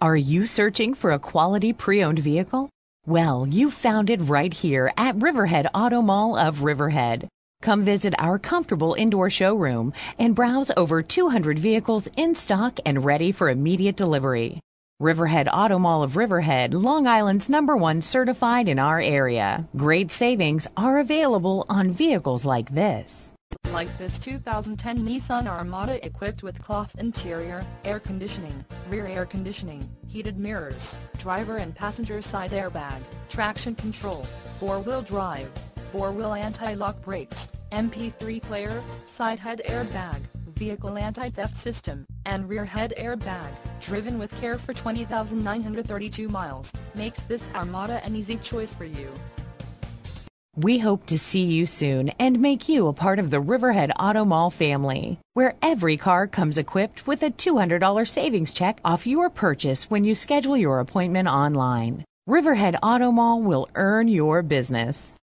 Are you searching for a quality pre owned vehicle? Well, you found it right here at Riverhead Auto Mall of Riverhead. Come visit our comfortable indoor showroom and browse over 200 vehicles in stock and ready for immediate delivery. Riverhead Auto Mall of Riverhead, Long Island's number one certified in our area. Great savings are available on vehicles like this. Like this 2010 Nissan Armada equipped with cloth interior, air conditioning, rear air conditioning, heated mirrors, driver and passenger side airbag, traction control, four-wheel drive, four-wheel anti-lock brakes, MP3 player, side head airbag, vehicle anti-theft system, and rear head airbag, driven with care for 20,932 miles, makes this Armada an easy choice for you. We hope to see you soon and make you a part of the Riverhead Auto Mall family, where every car comes equipped with a $200 savings check off your purchase when you schedule your appointment online. Riverhead Auto Mall will earn your business.